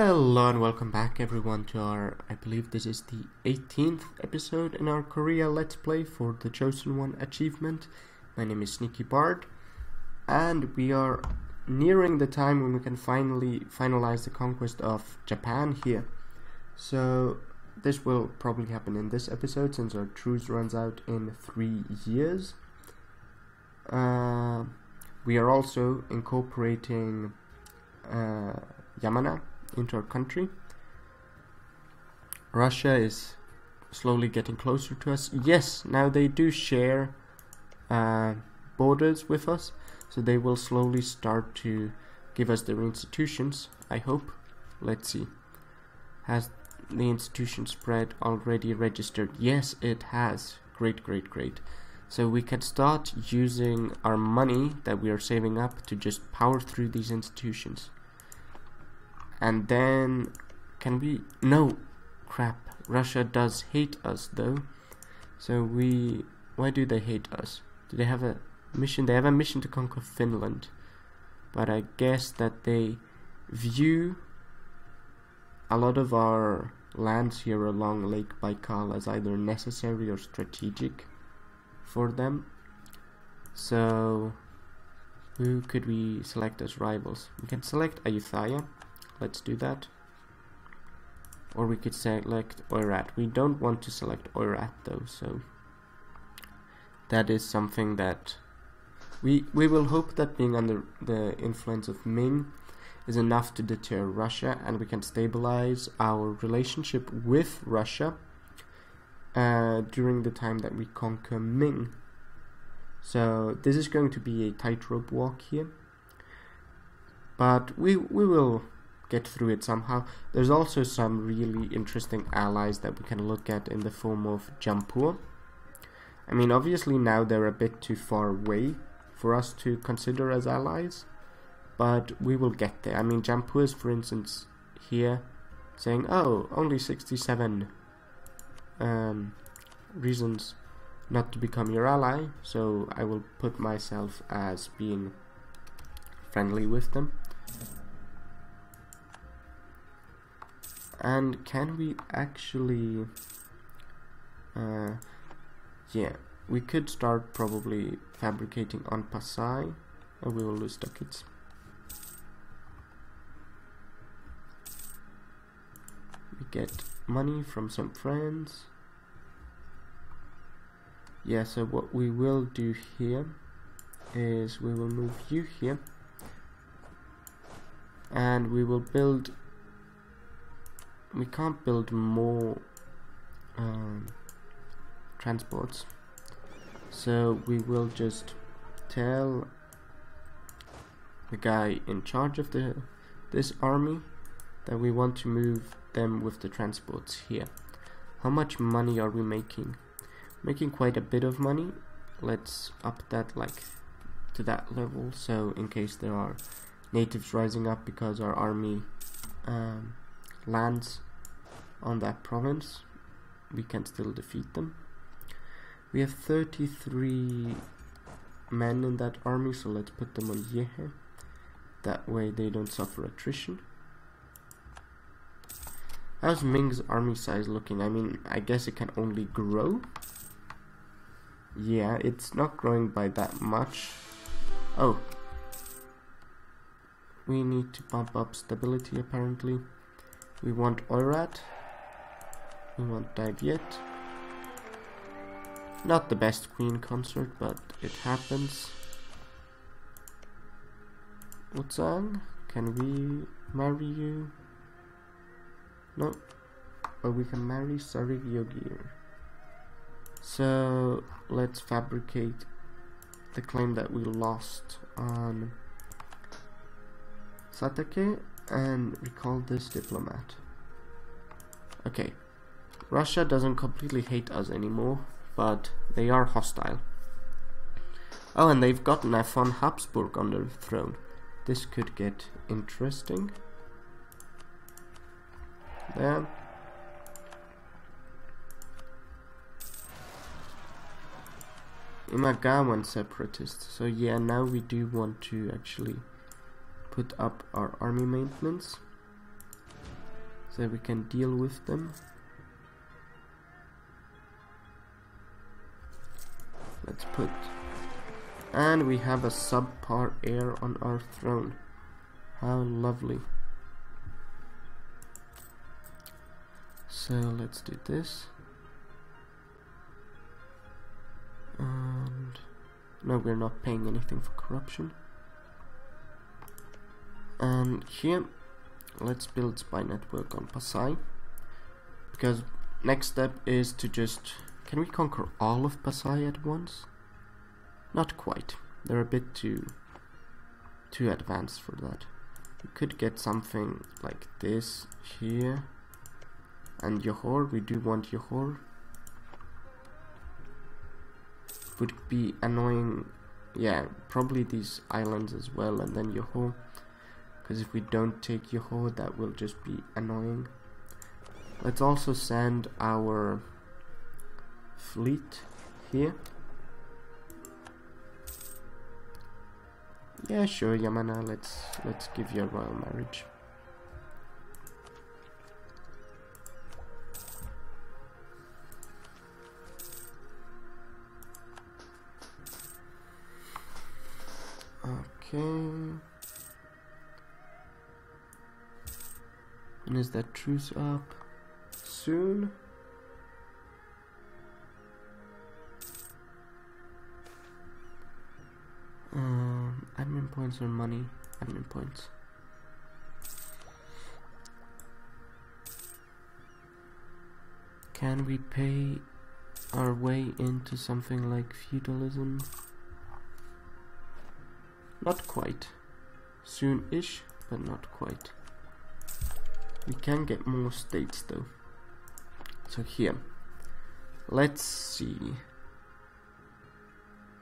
Hello and welcome back everyone to our, I believe this is the 18th episode in our Korea Let's Play for the Choson One achievement. My name is Sneaky Bard and we are nearing the time when we can finally finalize the conquest of Japan here. So this will probably happen in this episode since our truce runs out in three years. Uh, we are also incorporating uh, Yamana into our country. Russia is slowly getting closer to us. Yes, now they do share uh, borders with us, so they will slowly start to give us their institutions, I hope. Let's see. Has the institution spread already registered? Yes, it has. Great, great, great. So we can start using our money that we are saving up to just power through these institutions. And then, can we, no, crap, Russia does hate us though. So we, why do they hate us? Do they have a mission? They have a mission to conquer Finland. But I guess that they view a lot of our lands here along Lake Baikal as either necessary or strategic for them. So, who could we select as rivals? We can select Ayutthaya. Let's do that. Or we could select Oirat. We don't want to select Oirat though, so that is something that we we will hope that being under the influence of Ming is enough to deter Russia and we can stabilize our relationship with Russia uh, during the time that we conquer Ming. So this is going to be a tightrope walk here. But we we will get through it somehow. There's also some really interesting allies that we can look at in the form of Jaunpur. I mean obviously now they're a bit too far away for us to consider as allies. But we will get there. I mean Jaunpur is for instance here saying oh only 67 um, reasons not to become your ally, so I will put myself as being friendly with them. And can we actually... Uh, yeah, we could start probably fabricating on Pasai, and we will lose ducats. We get money from some friends yeah so what we will do here is we will move you here and we will build we can't build more um, transports so we will just tell the guy in charge of the this army that we want to move them with the transports here. How much money are we making? Making quite a bit of money. Let's up that like to that level so in case there are natives rising up because our army um, lands on that province we can still defeat them. We have 33 men in that army so let's put them on Yehe. That way they don't suffer attrition. How's Ming's army size looking? I mean, I guess it can only grow. Yeah, it's not growing by that much. Oh. We need to bump up stability apparently. We want Oirat. We want Dai Viet. Not the best queen consort, but it happens. Wutsang, can we marry you? No. But we can marry Sarig Yogir. So let's fabricate the claim that we lost on Satake and recall this diplomat. Okay. Russia doesn't completely hate us anymore, but they are hostile. Oh, and they've got von Habsburg on their throne. This could get interesting there. Imagawan separatists. So yeah, now we do want to actually put up our army maintenance. so we can deal with them. Let's put... And we have a subpar heir on our throne. How lovely. So let's do this. And no, we're not paying anything for corruption. And here, let's build spy network on Pasai. Because next step is to just... Can we conquer all of Pasai at once? Not quite. They're a bit too too advanced for that. We could get something like this here. And Johor, we do want Johor. Would be annoying. Yeah, probably these islands as well, and then Johor. Because if we don't take Johor, that will just be annoying. Let's also send our fleet here. Yeah, sure, Yamana. Let's let's give you a royal marriage. Okay. And is that truce up soon? Um, admin points or money? Admin points. Can we pay our way into something like feudalism? Not quite. Soon-ish, but not quite. We can get more states though. So here, let's see.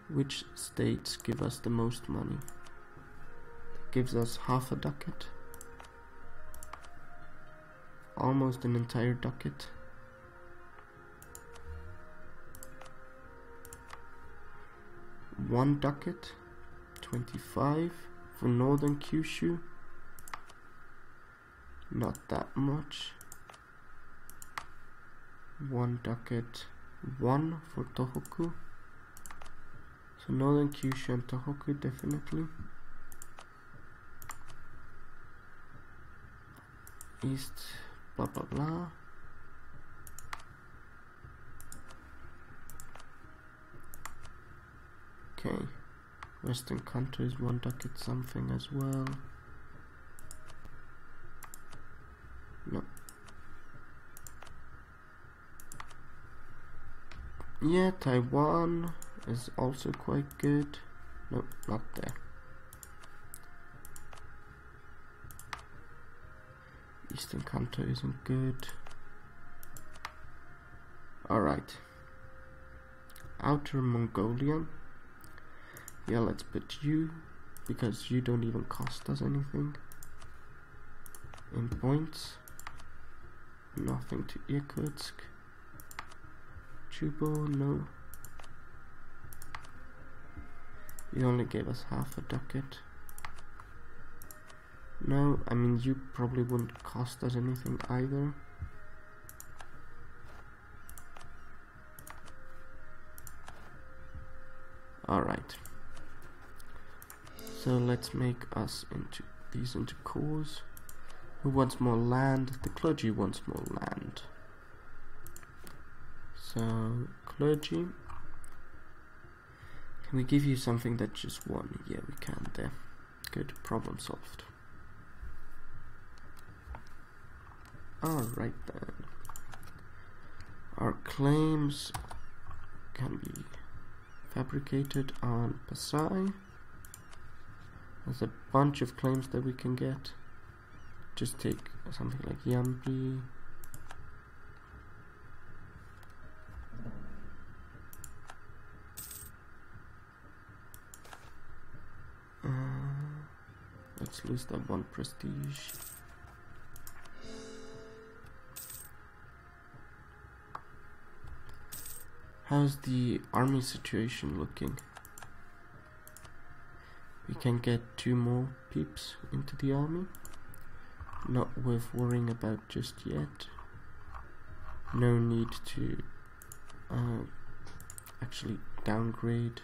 Which states give us the most money? Gives us half a ducat. Almost an entire ducat. One ducat. 25 for northern Kyushu. Not that much. One ducat. One for Tohoku. So northern Kyushu and Tohoku definitely. East blah blah blah. Okay. Western countries to get something as well. Yeah, Taiwan is also quite good. No, not there. Eastern Kanto isn't good. Alright. Outer Mongolia. Yeah, let's put you, because you don't even cost us anything. In points. Nothing to Irkutsk. Chubu, no. You only gave us half a ducat. No, I mean you probably wouldn't cost us anything either. Alright. So let's make us into these into cores. Who wants more land? The clergy wants more land. So clergy. Can we give you something that just won? Yeah, we can there. Good, problem solved. Alright then. Our claims can be fabricated on Pasai. There's a bunch of claims that we can get. Just take something like Yambi. Let's lose that one prestige. How's the army situation looking? We can get two more peeps into the army. not worth worrying about just yet. No need to uh, actually downgrade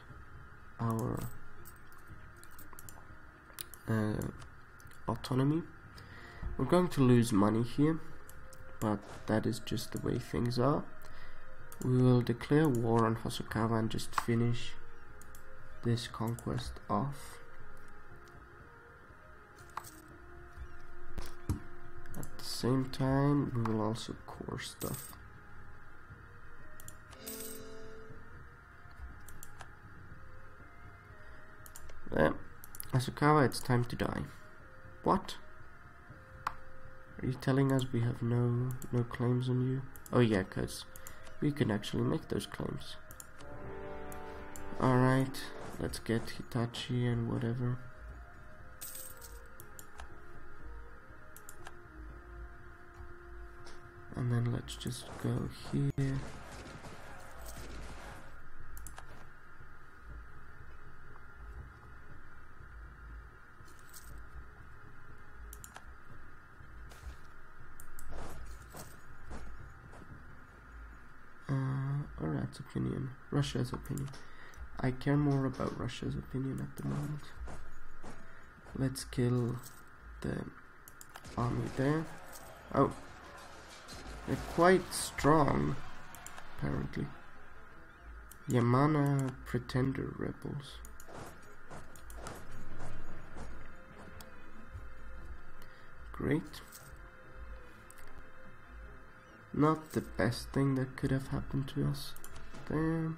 our uh, autonomy. We're going to lose money here, but that is just the way things are. We will declare war on Hosokawa and just finish this conquest off. At the same time, we will also core stuff. Hosokawa, it's time to die. What? Are you telling us we have no no claims on you? Oh yeah, cause we can actually make those claims. Alright, let's get Hitachi and whatever. And then let's just go here. opinion. Russia's opinion. I care more about Russia's opinion at the moment. Let's kill the army there. Oh. They're quite strong, apparently. Yamana Pretender Rebels. Great. Not the best thing that could have happened to us there.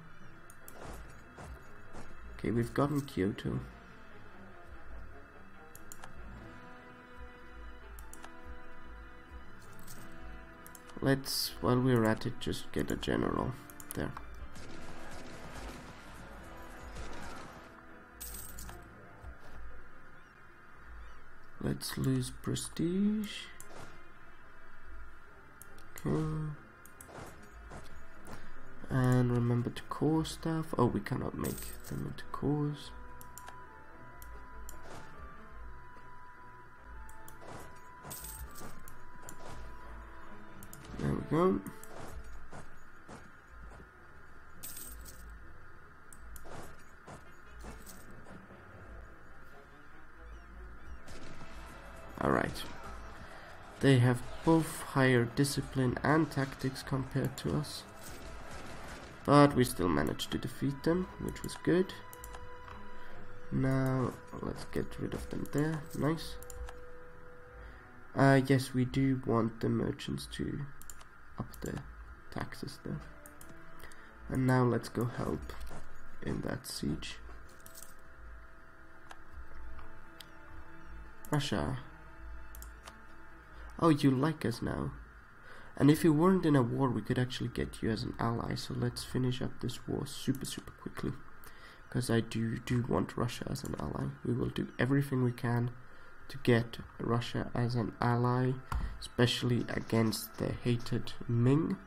Okay, we've gotten Kyoto. Let's, while we're at it, just get a general there. Let's lose prestige. Okay. And remember to core stuff. Oh, we cannot make them into cores. There we go. Alright. They have both higher discipline and tactics compared to us. But we still managed to defeat them, which was good. Now, let's get rid of them there. Nice. Uh, yes, we do want the merchants to up the taxes there. And now let's go help in that siege. Russia. Oh, you like us now. And if you weren't in a war, we could actually get you as an ally. So let's finish up this war super, super quickly. Because I do, do want Russia as an ally. We will do everything we can to get Russia as an ally, especially against the hated Ming.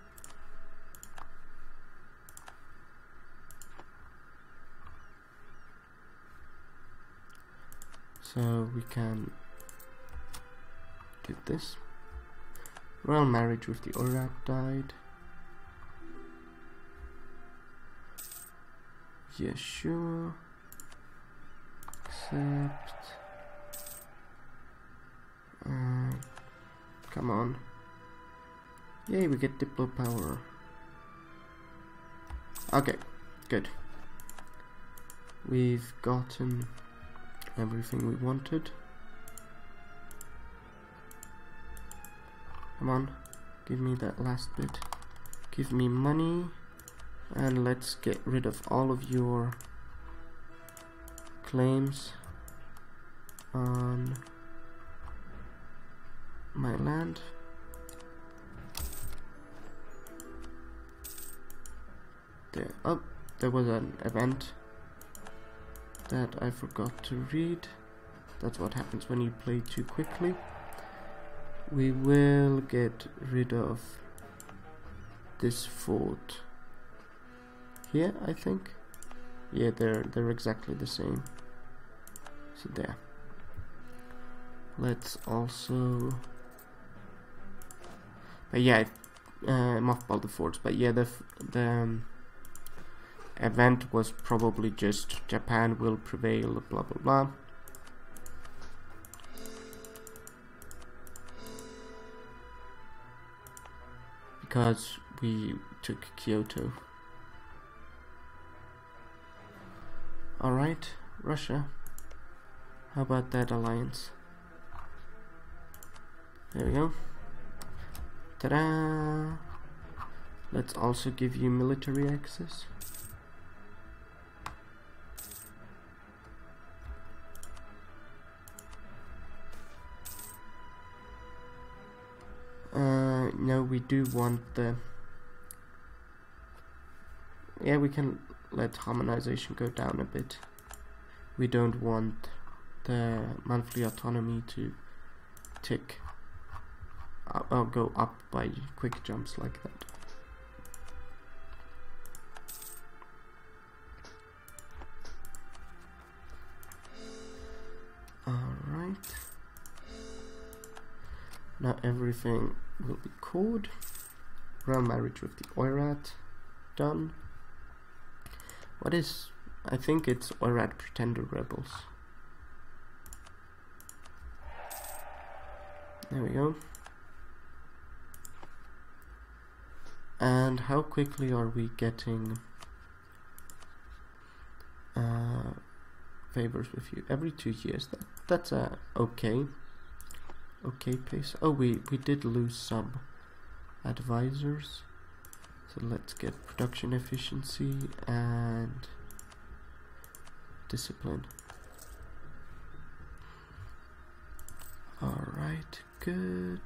So we can do this. Royal marriage with the Oirat died. Yeah, sure. Accept. Uh, come on. Yay, we get Diplo power. Okay, good. We've gotten everything we wanted. Come on, give me that last bit. Give me money. And let's get rid of all of your claims on my land. There, oh, there was an event that I forgot to read. That's what happens when you play too quickly we will get rid of this fort here I think yeah they're they're exactly the same so there let's also But yeah, uh, mothball the forts. But yeah, the the um, event was probably just Japan will prevail. Blah blah blah. Because we took Kyoto. Alright, Russia. How about that alliance? There we go. Ta-da! Let's also give you military access. No, we do want the... Yeah, we can let harmonization go down a bit. We don't want the monthly autonomy to tick or uh, go up by quick jumps like that. Alright. Now everything will be called Royal marriage with the Oirat. Done. What is... I think it's Oirat Pretender Rebels. There we go. And how quickly are we getting uh, favors with you? Every two years. That that's uh, okay. Okay pace. Oh, we we did lose some advisors. So let's get production efficiency and discipline. Alright, good.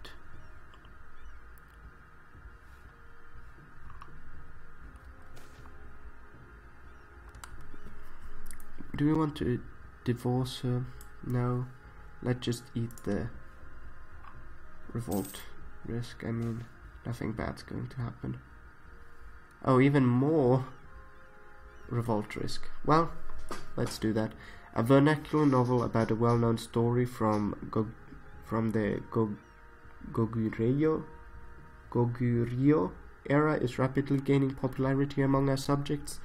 Do we want to divorce her? No. Let's just eat the revolt risk. I mean, nothing bad's going to happen. Oh, even more revolt risk. Well, let's do that. A vernacular novel about a well-known story from Go from the Go Goguryeo Goguryeo era is rapidly gaining popularity among our subjects.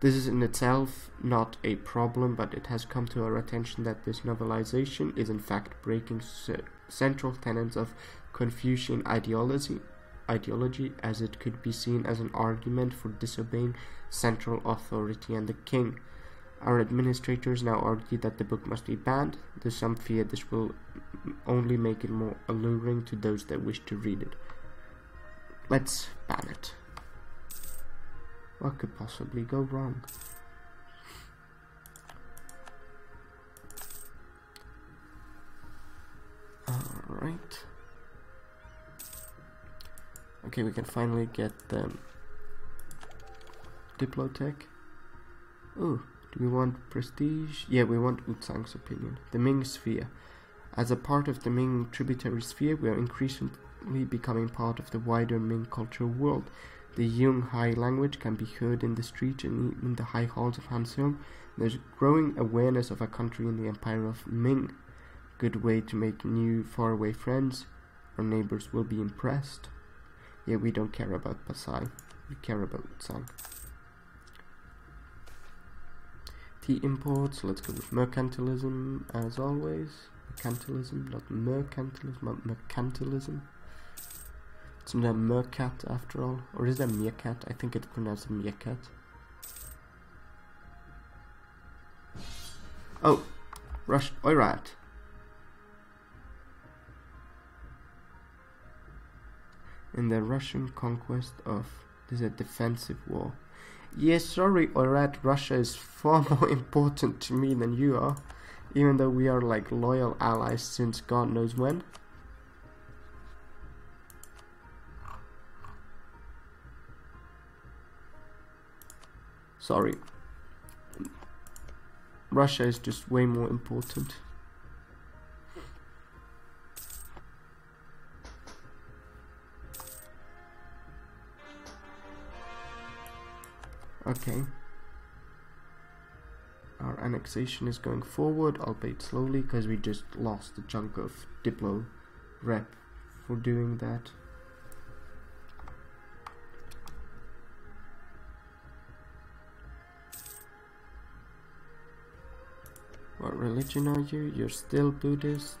This is in itself not a problem, but it has come to our attention that this novelization is in fact breaking central tenets of Confucian ideology ideology as it could be seen as an argument for disobeying central authority and the king. Our administrators now argue that the book must be banned, though some fear this will only make it more alluring to those that wish to read it. Let's ban it. What could possibly go wrong? Alright. Okay, we can finally get the Diplotech. Ooh, do we want prestige? Yeah, we want Wutzang's opinion. The Ming Sphere. As a part of the Ming tributary sphere, we are increasingly becoming part of the wider Ming cultural world. The Yung Hai language can be heard in the streets and even in the high halls of Hanseong. There's growing awareness of a country in the empire of Ming. Good way to make new faraway friends. Our neighbors will be impressed. Yeah, we don't care about Pasai. We care about Tsang. Tea imports, let's go with mercantilism as always. Mercantilism, not mercantilism, but mercantilism. It's not mercat after all. Or is that meerkat? I think it's pronounced meerkat. Oh, Rush Oirat. In the Russian conquest of this is a defensive war. Yes, sorry, Oirat, Russia is far more important to me than you are, even though we are like loyal allies since God knows when. Sorry. Russia is just way more important. Okay. Our annexation is going forward, albeit slowly, because we just lost a chunk of Diplo rep for doing that. What religion are you? You're still Buddhist.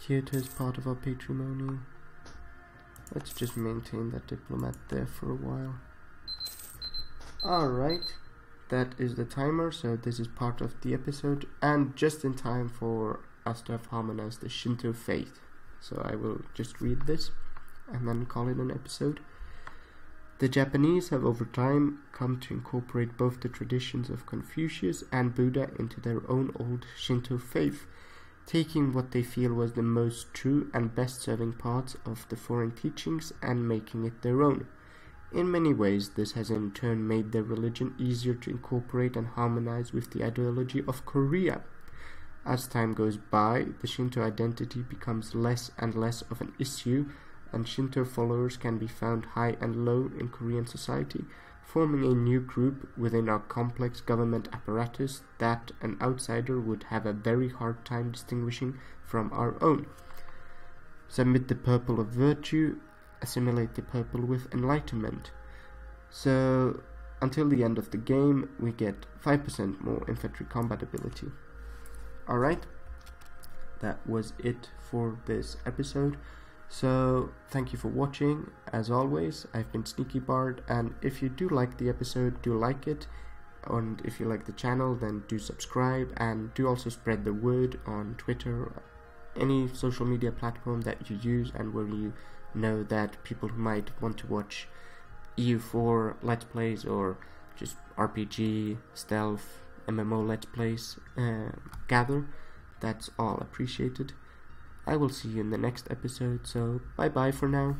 Kyoto is part of our patrimony. Let's just maintain that diplomat there for a while. Alright, that is the timer, so this is part of the episode, and just in time for us to have harmonized the Shinto faith. So I will just read this and then call it an episode. The Japanese have over time come to incorporate both the traditions of Confucius and Buddha into their own old Shinto faith taking what they feel was the most true and best serving parts of the foreign teachings and making it their own. In many ways, this has in turn made their religion easier to incorporate and harmonize with the ideology of Korea. As time goes by, the Shinto identity becomes less and less of an issue, and Shinto followers can be found high and low in Korean society, forming a new group within our complex government apparatus that an outsider would have a very hard time distinguishing from our own. Submit the purple of virtue, assimilate the purple with enlightenment. So, until the end of the game, we get 5% more infantry combat ability. Alright, that was it for this episode. So, thank you for watching. As always, I've been Sneaky Bard, and if you do like the episode, do like it. And if you like the channel, then do subscribe and do also spread the word on Twitter, any social media platform that you use, and where you know that people who might want to watch EU4 Let's Plays or just RPG, stealth, MMO Let's Plays uh, gather. That's all appreciated. I will see you in the next episode, so bye bye for now.